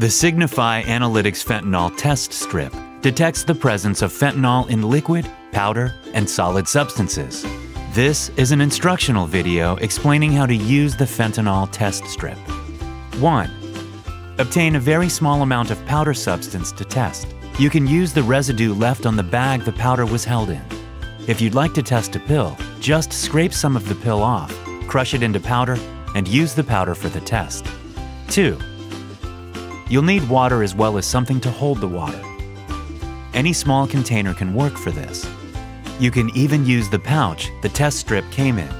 The Signify Analytics Fentanyl Test Strip detects the presence of fentanyl in liquid, powder, and solid substances. This is an instructional video explaining how to use the fentanyl test strip. 1. Obtain a very small amount of powder substance to test. You can use the residue left on the bag the powder was held in. If you'd like to test a pill, just scrape some of the pill off, crush it into powder, and use the powder for the test. 2. You'll need water as well as something to hold the water. Any small container can work for this. You can even use the pouch the test strip came in.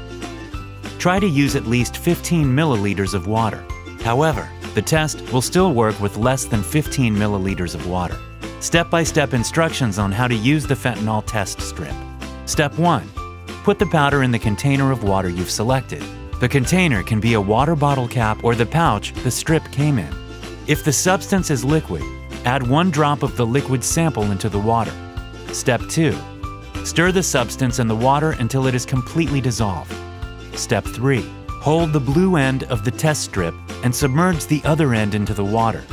Try to use at least 15 milliliters of water. However, the test will still work with less than 15 milliliters of water. Step-by-step instructions on how to use the fentanyl test strip. Step 1. Put the powder in the container of water you've selected. The container can be a water bottle cap or the pouch the strip came in. If the substance is liquid, add one drop of the liquid sample into the water. Step 2. Stir the substance in the water until it is completely dissolved. Step 3. Hold the blue end of the test strip and submerge the other end into the water.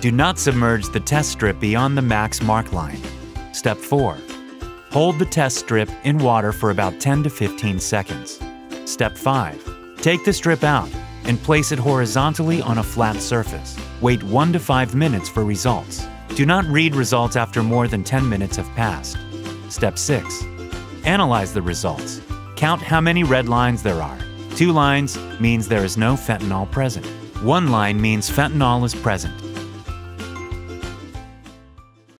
Do not submerge the test strip beyond the max mark line. Step 4. Hold the test strip in water for about 10 to 15 seconds. Step 5. Take the strip out and place it horizontally on a flat surface. Wait 1 to 5 minutes for results. Do not read results after more than 10 minutes have passed. Step 6. Analyze the results. Count how many red lines there are. Two lines means there is no fentanyl present. One line means fentanyl is present.